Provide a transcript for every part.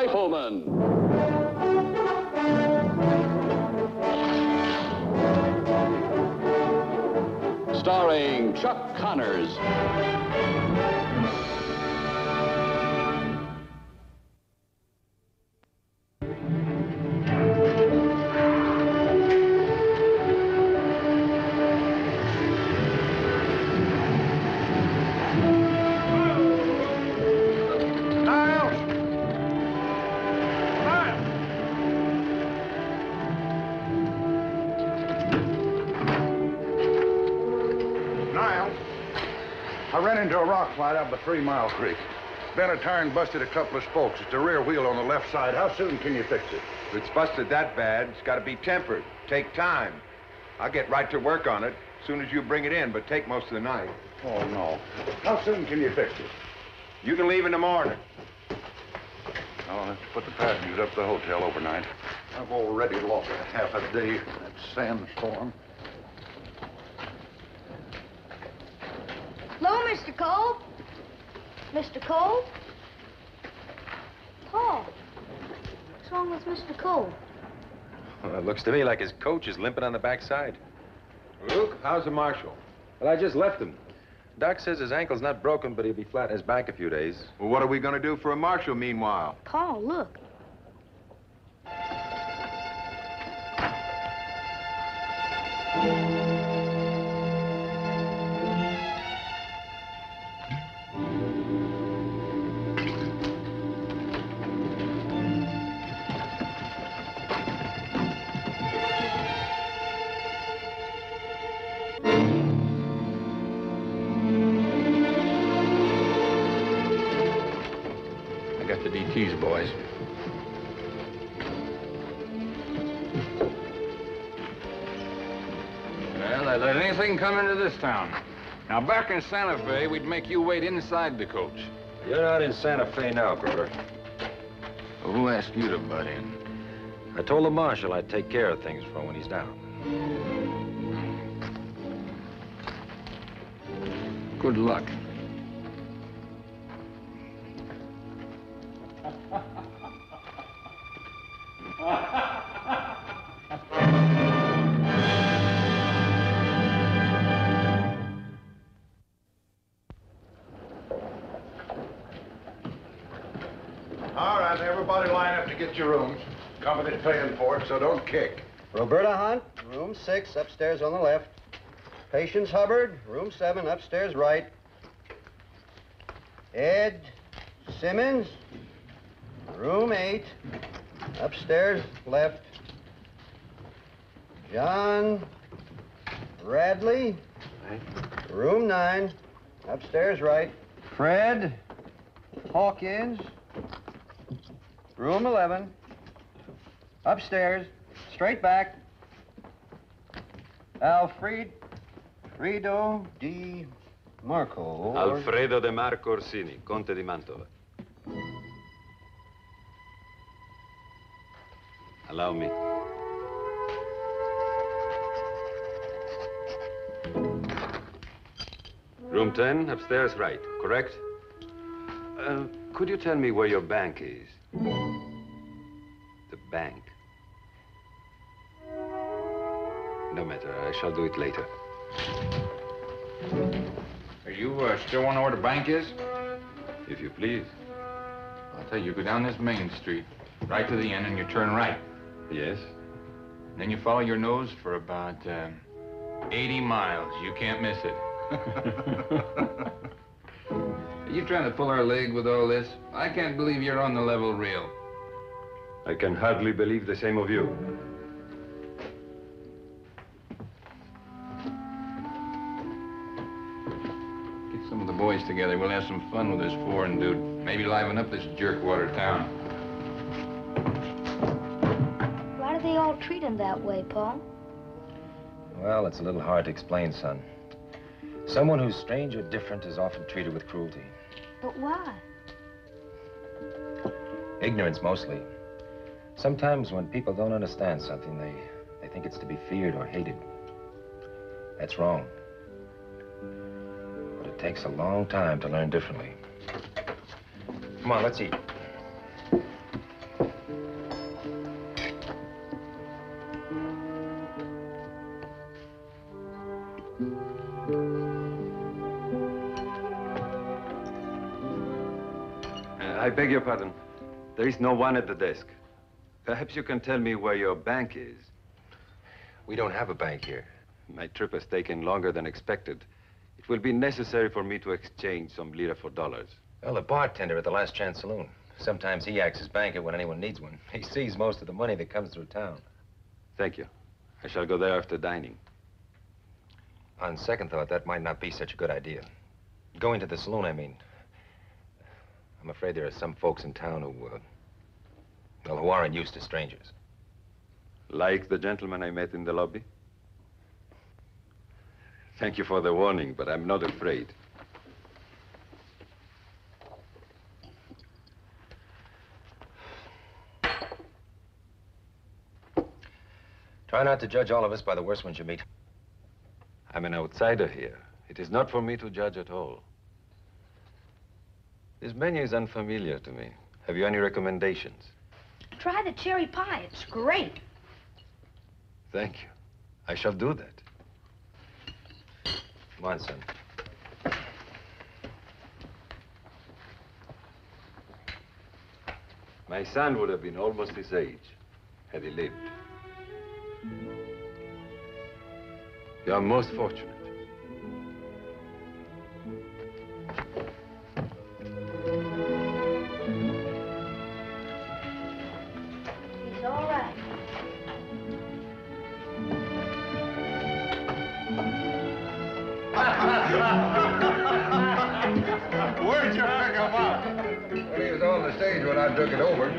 Rifleman. Starring Chuck Connors. Three Mile Creek. Then a tire and busted a couple of spokes. It's the rear wheel on the left side. How soon can you fix it? If it's busted that bad, it's got to be tempered. Take time. I'll get right to work on it as soon as you bring it in, but take most of the night. Oh, no. How soon can you fix it? You can leave in the morning. I'll have to put the passengers up to the hotel overnight. I've already lost half a day in that sandstorm. Hello, Mr. Cole? Mr. Cole? Pa, what's wrong with Mr. Cole? Well, it looks to me like his coach is limping on the backside. Luke, how's the marshal? Well, I just left him. Doc says his ankle's not broken, but he'll be flat in his back a few days. Well, what are we going to do for a marshal meanwhile? Pa, look. I come into this town. Now, back in Santa Fe, we'd make you wait inside the coach. You're not in Santa Fe now, Grover. Well, who asked you to butt in? I told the marshal I'd take care of things for when he's down. Good luck. All get your rooms. Company's paying for it, so don't kick. Roberta Hunt, room six, upstairs on the left. Patience Hubbard, room seven, upstairs right. Ed Simmons, room eight, upstairs left. John Radley, room nine, upstairs right. Fred Hawkins, room 11, upstairs, straight back. Alfred Fredo Di Marco. Alfredo de Marco Orsini, Conte di Mantova. Allow me. Room 10, upstairs right, correct? Uh, could you tell me where your bank is? The bank. No matter, I shall do it later. Are you uh, still want to know where the bank is? If you please. I'll tell you, you go down this main street, right to the end, and you turn right. Yes? And Then you follow your nose for about uh, 80 miles. You can't miss it. Are you trying to pull our leg with all this? I can't believe you're on the level real. I can hardly believe the same of you. Get some of the boys together. We'll have some fun with this foreign dude. Maybe liven up this jerkwater town. Why do they all treat him that way, Pa? Well, it's a little hard to explain, son. Someone who's strange or different is often treated with cruelty. But why? Ignorance, mostly. Sometimes when people don't understand something, they, they think it's to be feared or hated. That's wrong. But it takes a long time to learn differently. Come on, let's eat. Beg your pardon. There is no one at the desk. Perhaps you can tell me where your bank is. We don't have a bank here. My trip has taken longer than expected. It will be necessary for me to exchange some lira for dollars. Well, the bartender at the Last Chance Saloon. Sometimes he acts as banker when anyone needs one. He sees most of the money that comes through town. Thank you. I shall go there after dining. On second thought, that might not be such a good idea. Going to the saloon, I mean. I'm afraid there are some folks in town who, uh, well, who aren't used to strangers. Like the gentleman I met in the lobby? Thank you for the warning, but I'm not afraid. Try not to judge all of us by the worst ones you meet. I'm an outsider here. It is not for me to judge at all. This menu is unfamiliar to me. Have you any recommendations? Try the cherry pie. It's great. Thank you. I shall do that. Come on, son. My son would have been almost his age had he lived. You are most fortunate. Stage when I took it over.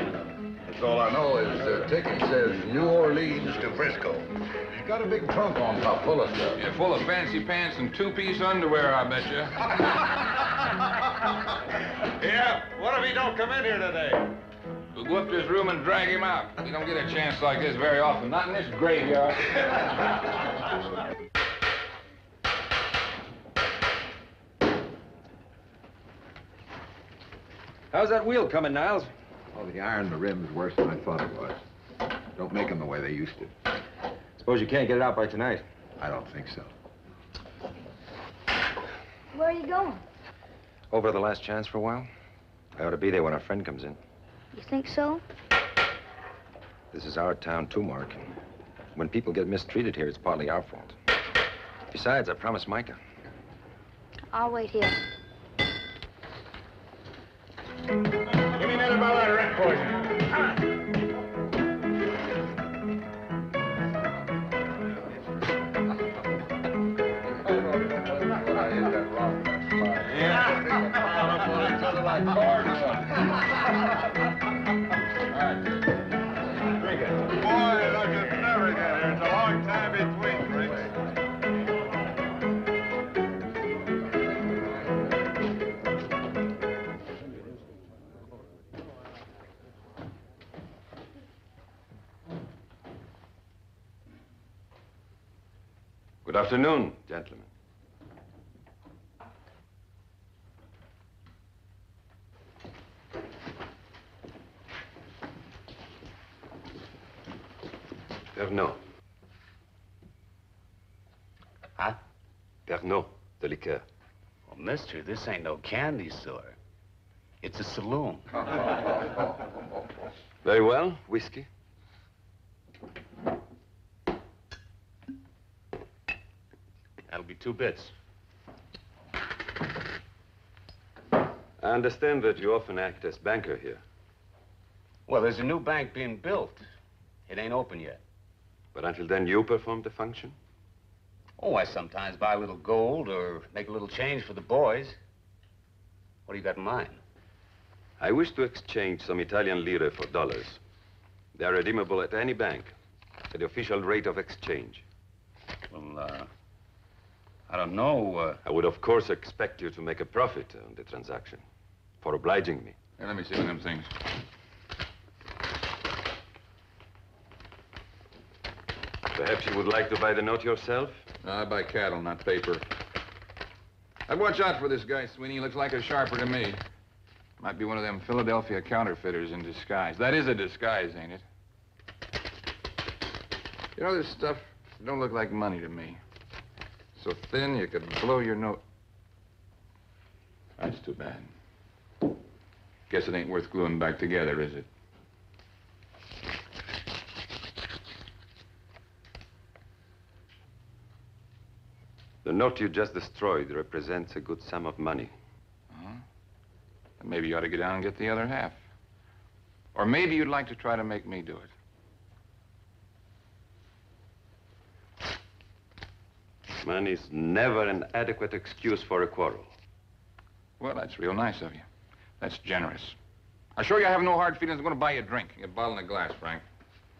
That's all I know is uh, the ticket says New Orleans to Frisco. He's got a big trunk on top full of stuff. You're full of fancy pants and two-piece underwear, I bet you. Yeah, what if he don't come in here today? We'll go up to his room and drag him out. We don't get a chance like this very often. Not in this graveyard. How's that wheel coming, Niles? Oh, the iron in the rim's worse than I thought it was. Don't make them the way they used to. Suppose you can't get it out by tonight. I don't think so. Where are you going? Over to the Last Chance for a while? I ought to be there when our friend comes in. You think so? This is our town, too, Mark. When people get mistreated here, it's partly our fault. Besides, I promised Micah. I'll wait here. Boy, I could never get here. A long time between. Good afternoon, gentlemen. Pernod. Huh? Pernod, the liqueur. Well, mister, this ain't no candy store. It's a saloon. Very well. Whiskey? That'll be two bits. I understand that you often act as banker here. Well, there's a new bank being built. It ain't open yet. But until then, you perform the function? Oh, I sometimes buy a little gold or make a little change for the boys. What do you got in mind? I wish to exchange some Italian lire for dollars. They are redeemable at any bank at the official rate of exchange. Well, uh, I don't know. Uh, I would, of course, expect you to make a profit on the transaction for obliging me. Here, let me see one of them things. Perhaps you would like to buy the note yourself? No, I buy cattle, not paper. I'd watch out for this guy, Sweeney. He looks like a sharper to me. Might be one of them Philadelphia counterfeiters in disguise. That is a disguise, ain't it? You know, this stuff don't look like money to me. So thin, you could blow your note. That's too bad. Guess it ain't worth gluing back together, is it? The note you just destroyed represents a good sum of money. Huh? Then maybe you ought to get down and get the other half. Or maybe you'd like to try to make me do it. Money's never an adequate excuse for a quarrel. Well, that's real nice of you. That's generous. I show you I have no hard feelings. I'm going to buy you a drink. A bottle and a glass, Frank.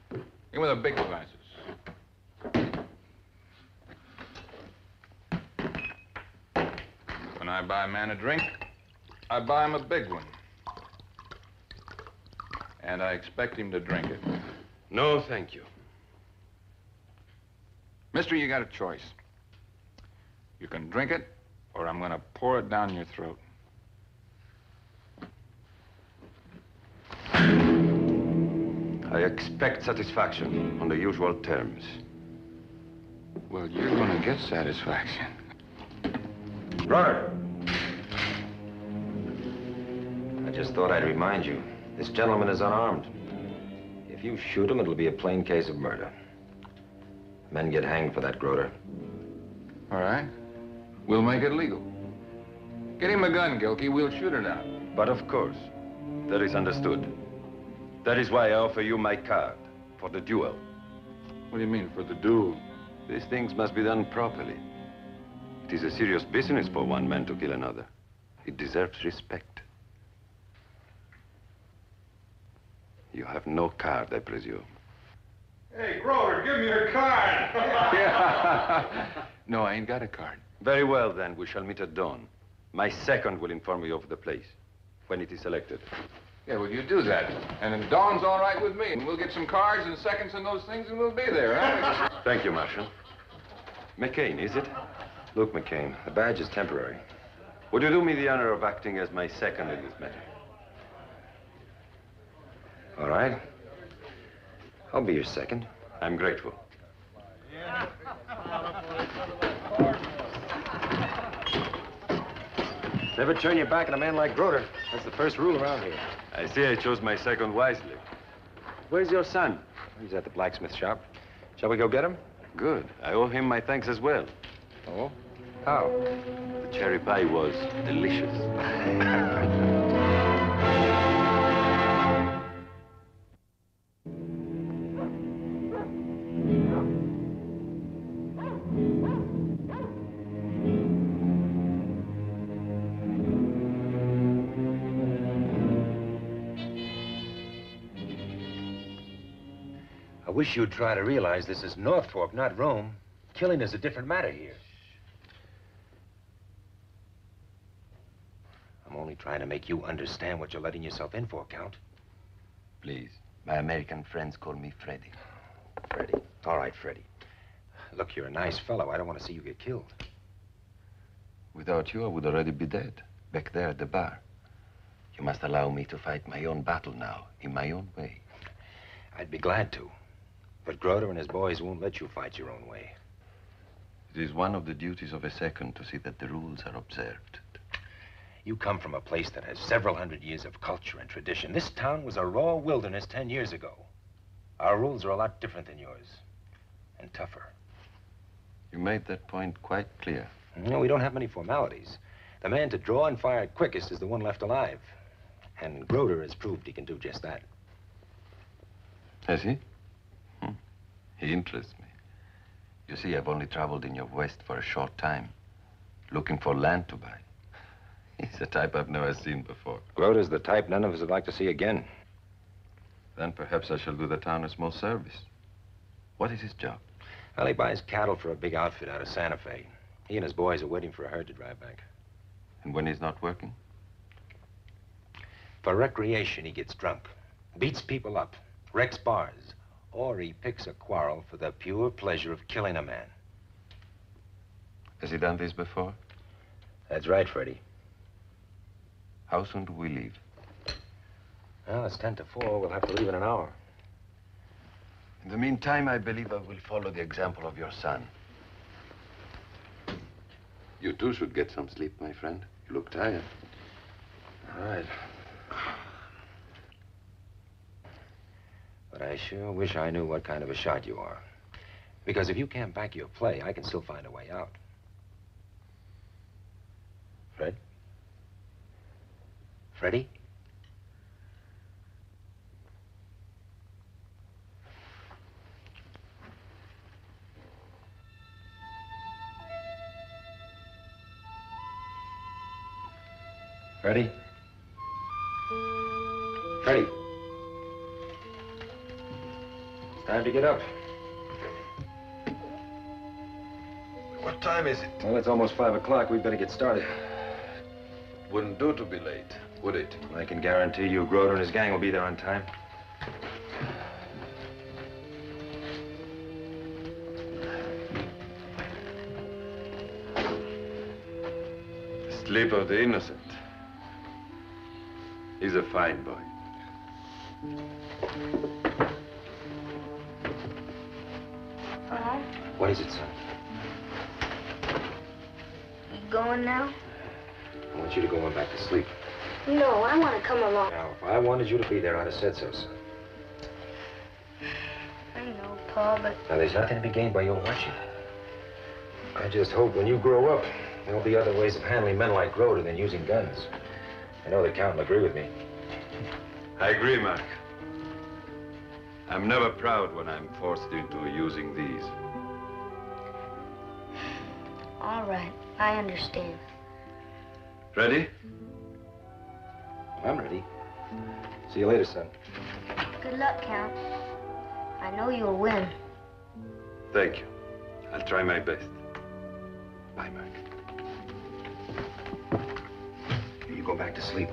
Give me the big glasses. When I buy a man a drink, I buy him a big one. And I expect him to drink it. No, thank you. Mister, you got a choice. You can drink it, or I'm going to pour it down your throat. I expect satisfaction on the usual terms. Well, you're going to get satisfaction. Robert! Just thought I'd remind you. This gentleman is unarmed. If you shoot him, it'll be a plain case of murder. Men get hanged for that, Groder. All right. We'll make it legal. Get him a gun, Gilkey. We'll shoot it out. But of course, that is understood. That is why I offer you my card for the duel. What do you mean, for the duel? These things must be done properly. It is a serious business for one man to kill another. It deserves respect. You have no card, I presume. Hey, Grover, give me your card. yeah. no, I ain't got a card. Very well, then. We shall meet at dawn. My second will inform you of the place when it is selected. Yeah, well, you do that. And then Dawn's all right with me. And we'll get some cards and seconds and those things, and we'll be there, huh? Thank you, Marshal. McCain, is it? Luke McCain. The badge is temporary. Would you do me the honor of acting as my second in this matter? All right. I'll be your second. I'm grateful. Never turn your back on a man like Groder. That's the first rule around here. I see I chose my second wisely. Where's your son? He's at the blacksmith shop. Shall we go get him? Good. I owe him my thanks as well. Oh? How? The cherry pie was delicious. wish you'd try to realize this is North Fork, not Rome. Killing is a different matter here. I'm only trying to make you understand what you're letting yourself in for, Count. Please. My American friends call me Freddy. Freddy. All right, Freddy. Look, you're a nice fellow. I don't want to see you get killed. Without you, I would already be dead, back there at the bar. You must allow me to fight my own battle now, in my own way. I'd be glad to. But Groder and his boys won't let you fight your own way. It is one of the duties of a second to see that the rules are observed. You come from a place that has several hundred years of culture and tradition. This town was a raw wilderness ten years ago. Our rules are a lot different than yours. And tougher. You made that point quite clear. No, we don't have many formalities. The man to draw and fire quickest is the one left alive. And Groder has proved he can do just that. Has he? He interests me. You see, I've only traveled in your west for a short time, looking for land to buy. He's a type I've never seen before. Groder's the type none of us would like to see again. Then perhaps I shall do the town a small service. What is his job? Well, he buys cattle for a big outfit out of Santa Fe. He and his boys are waiting for a herd to drive back. And when he's not working? For recreation, he gets drunk, beats people up, wrecks bars, or he picks a quarrel for the pure pleasure of killing a man. Has he done this before? That's right, Freddie. How soon do we leave? Well, it's ten to four. We'll have to leave in an hour. In the meantime, I believe I will follow the example of your son. You too should get some sleep, my friend. You look tired. All right. But I sure wish I knew what kind of a shot you are. Because if you can't back your play, I can still find a way out. Fred? Freddie? Freddie? Freddie? Time to get up. What time is it? Well, it's almost five o'clock. We'd better get started. Wouldn't do to be late, would it? I can guarantee you Groder and his gang will be there on time. Sleep of the innocent. He's a fine boy. What is it, son? you going now? I want you to go on back to sleep. No, I want to come along. Now, if I wanted you to be there, I'd have said so, son. I know, Pa, but Now, there's nothing to be gained by your watching. I just hope when you grow up, there'll be other ways of handling men like Groder than using guns. I know the Count will agree with me. I agree, Mark. I'm never proud when I'm forced into using these. All right, I understand. Ready? I'm ready. See you later, son. Good luck, Count. I know you'll win. Thank you. I'll try my best. Bye, Mark. You go back to sleep.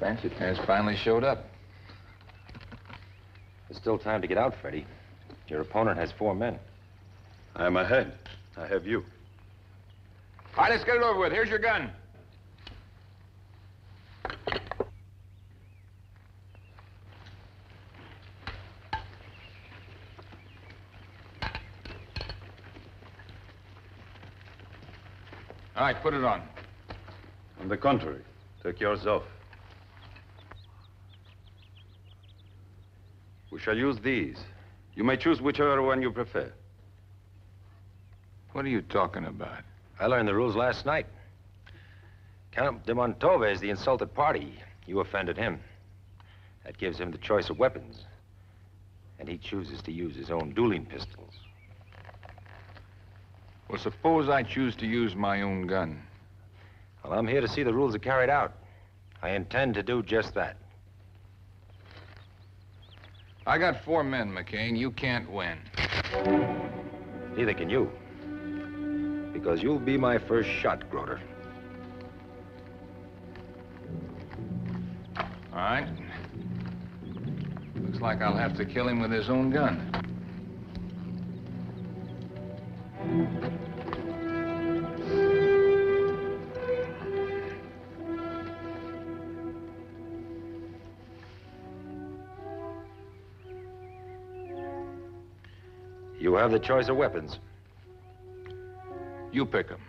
Fancy has finally showed up. There's still time to get out, Freddy. Your opponent has four men. I'm ahead. I have you. All right, let's get it over with. Here's your gun. All right, put it on. On the contrary, take yours off. We shall use these. You may choose whichever one you prefer. What are you talking about? I learned the rules last night. Count de Montova is the insulted party. You offended him. That gives him the choice of weapons. And he chooses to use his own dueling pistols. Well, suppose I choose to use my own gun. Well, I'm here to see the rules are carried out. I intend to do just that. I got four men, McCain. You can't win. Neither can you. Because you'll be my first shot, Groder. All right. Looks like I'll have to kill him with his own gun. You have the choice of weapons. You pick them.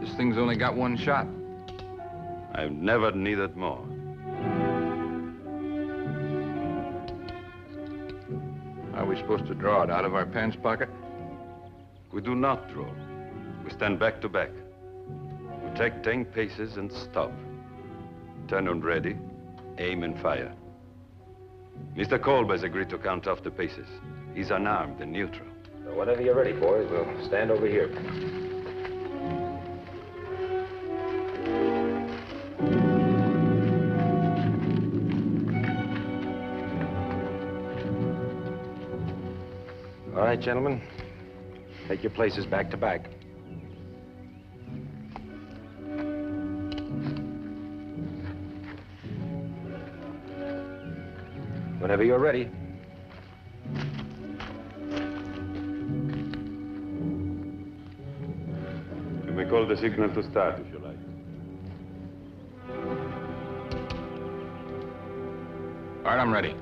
This thing's only got one shot. I've never needed more. Supposed to draw it out of our pants pocket? We do not draw. We stand back to back. We take ten paces and stop. Turn on ready, aim and fire. Mr. Kolb has agreed to count off the paces. He's unarmed and neutral. Whenever you're ready, boys, we'll stand over here. Right, gentlemen. Take your places back to back. Whenever you're ready. You may call the signal to start if you like. All right, I'm ready.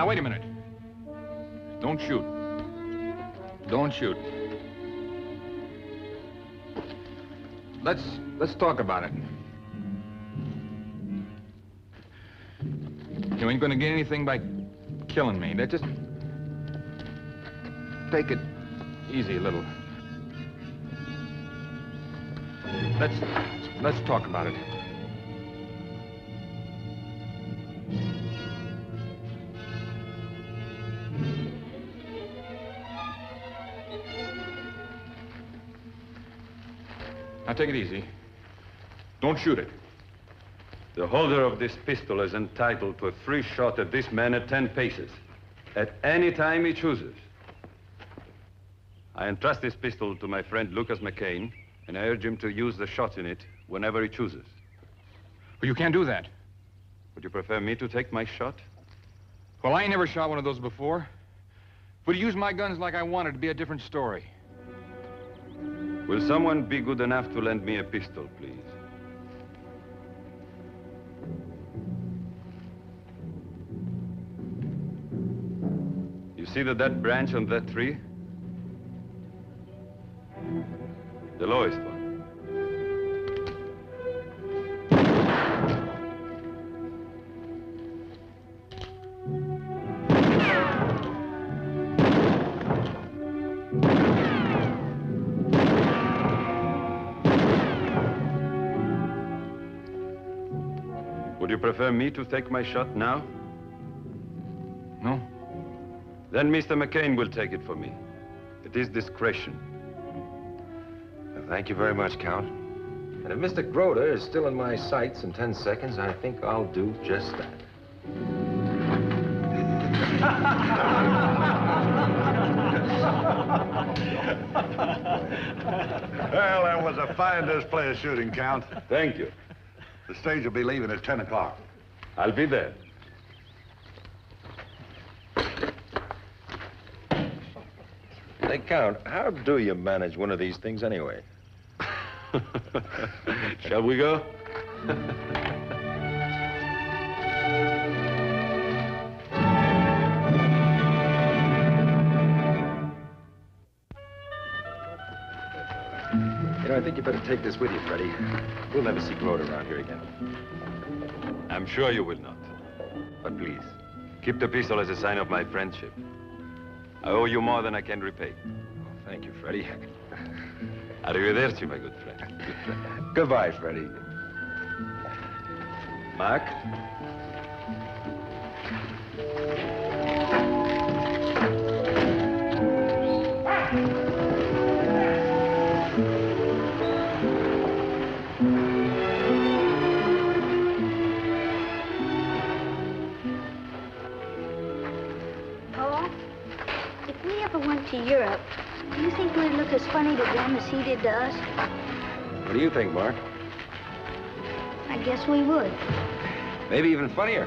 Now, wait a minute. Don't shoot. Don't shoot. Let's, let's talk about it. You ain't gonna get anything by killing me. That just... Take it easy a little. Let's, let's talk about it. Take it easy. Don't shoot it. The holder of this pistol is entitled to a free shot at this man at 10 paces, at any time he chooses. I entrust this pistol to my friend Lucas McCain, and I urge him to use the shots in it whenever he chooses. But you can't do that. Would you prefer me to take my shot? Well, I ain't never shot one of those before. But to use my guns like I wanted to be a different story. Will someone be good enough to lend me a pistol, please? You see that dead branch on that tree? The lowest one. Me to take my shot now? No? Then Mr. McCain will take it for me. It is discretion. Well, thank you very much, Count. And if Mr. Groder is still in my sights in 10 seconds, I think I'll do just that. Well, that was a fine display of shooting, Count. Thank you. The stage will be leaving at 10 o'clock. I'll be there. Say, Count, how do you manage one of these things anyway? Shall we go? You know, I think you better take this with you, Freddie. We'll never see Groder around here again. I'm sure you will not. But please, keep the pistol as a sign of my friendship. I owe you more than I can repay. Oh, thank you, Freddie. Arrivederci, my good friend. Goodbye, Freddy. Mark? To Europe, do you think we'd look as funny to them as he did to us? What do you think, Mark? I guess we would. Maybe even funnier.